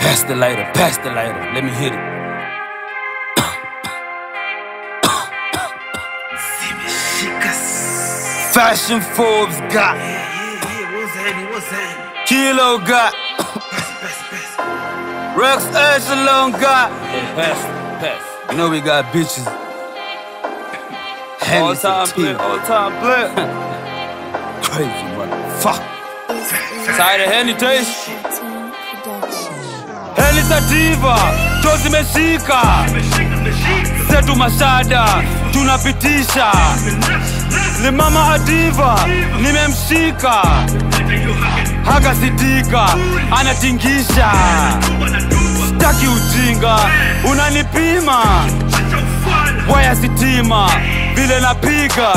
Pass the lighter, pass the lighter. Let me hit it. Fashion Forbes got, Kilo got, Rex Echelon got. Yeah, pass, pass. You know we got bitches. All time play, all time play. Crazy motherfucker. Tired of Henny taste? Heli sativa, cho zimeshika, zetu mashada tunapitisha. Limama Adiva nimemshika, Haga Sidika anatingisha. Staki ujinga, unanipima waya sitima vile napiga.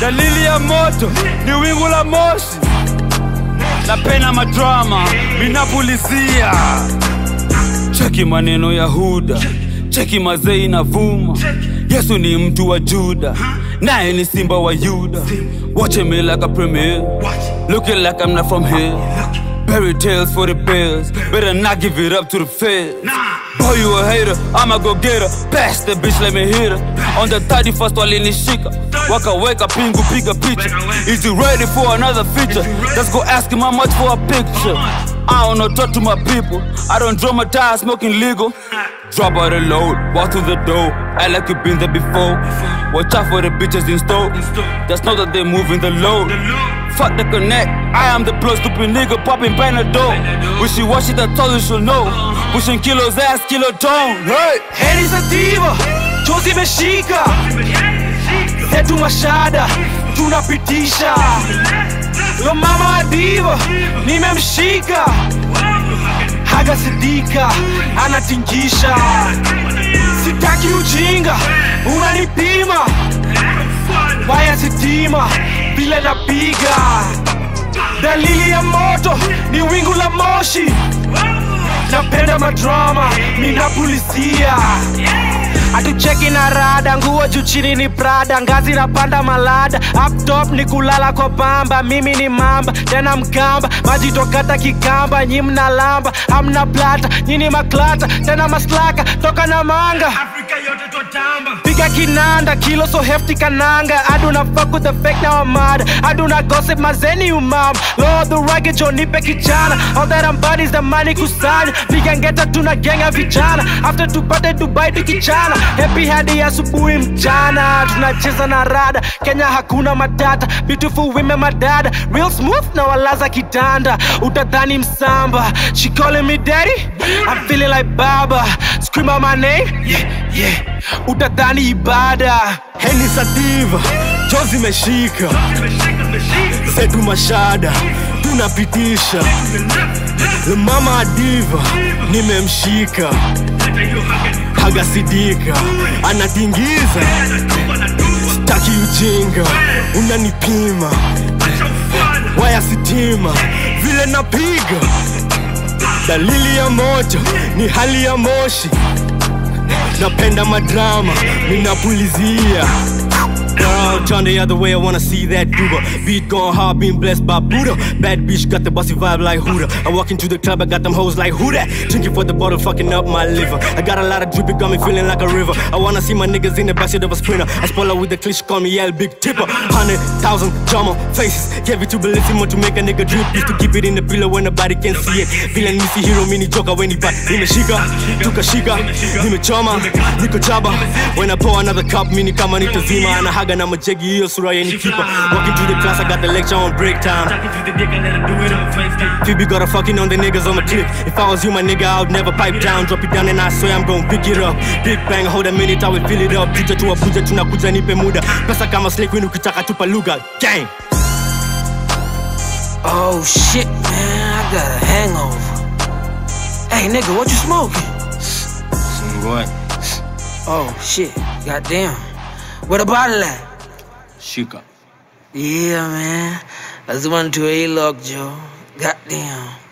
Dalili ya moto ni wingu la moshi napenda madrama minapulizia cheki maneno ya huda cheki mazei na vuma yesu ni mtu wa juda naye ni simba wa yuda watching me like a premier looking like i'm not from here Fairy tales for the bills. better not give it up to the feds Boy, you a hater, I'ma go get her. Pass the bitch, let me hit her. On the 31st, walinishika. Wakaweka pingu, piga picha. Is you ready for another feature? Let's go ask him how much for a picture. I don't know, talk to my people. I don't dramatize, smoking legal. Drop out the load, walk through the door. Act like you been there before. Watch out for the bitches in store. Just know that they're moving the load. Fuck the connect. I am the plug, stupid nigga popping Panadol. watch it, that told you she'll know. Pushing kilos ass, kilo tone. Hey! a sativa, chozi imeshika, zetu mashada tunapitisha. Yo mama adiva, nimemshika, Haga Sidika anatingisha. Sitaki ujinga, unanipima, waya sitima vile napiga. Dalili ya moto ni wingu la moshi napenda madrama minapulisia hatucheki na rada nguo juu chini ni prada ngazi na panda malada. Up top ni kulala kwa pamba mimi ni mamba tena mkamba maji tokata kikamba nyi mnalamba hamna plata nyini maklata tena maslaka toka na manga piga kinanda kilo so hefty kananga. I do not fuck with the fake now I'm mad. I do not gossip mazeni umam Lord the rugged yo nipe kichana. All that I'm bad is the money kusanya tuna a vijana After tupate Dubai tukichana Happy hadi asubuhi mchana. Tunacheza na rada. Kenya hakuna matata. Beautiful women madada Real smooth na walaza kitanda. Utadhani msamba. She calling me daddy? I'm feeling like baba. Scream out my name? Yeah yeah. Utadhani ibada. Heni sativa, chozi zimeshika zetu mashada. Tunapitisha. Mama Adiva nimemshika, hagasidika anatingiza. Staki ujinga, unanipima. Waya sitima. Vile napiga. Dalili ya moja ni hali ya moshi napenda madrama ninapulizia Girl, turn the other way, I wanna see that duba Beat going hard, being blessed by Buddha. Bad bitch, got the bossy vibe like Huda. I walk into the club, I got them hoes like Huda Drinking for the bottle, fucking up my liver. I got a lot of drip, it got me feeling like a river. I wanna see my niggas in the backseat of a sprinter. I spoil with the cliché, call me L Big Tipper. Hundred thousand drama faces. Gave it to Bellissimo to make a nigga drip. Used to keep it in the pillow when nobody can see it. Villain misi hero, mini joker when he bite Nimeshika, tukashika, nimechoma, niko chaba. When I pour another cup, mini kama nitazima Anahaga na majegi, hiyo sura yeni kipa Walking to the class, I got the lecture on break time. Phoebe got a fucking on the niggas on my clip. If I was you, my nigga, I would never pipe down. Drop it down and I swear I'm gon' pick it up. Big bang, hold a minute, I will fill it up. Tuja tu abuja, tunakuja nipe muda. Pesa kama slave queen, ukitaka tupa lugha Gang! Oh shit, man, I got a hangover. Hey nigga, what you smoking? Some What? Oh shit, goddamn. Where the bottle at? Shika. Yeah, man. That's one to a lock, Joe. Goddamn.